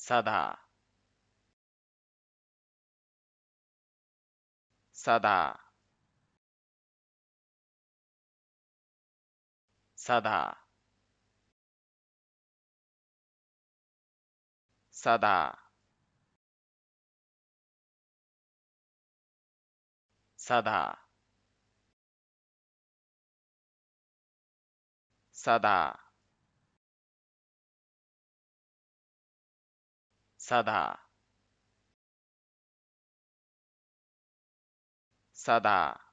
さださださださださだサダだ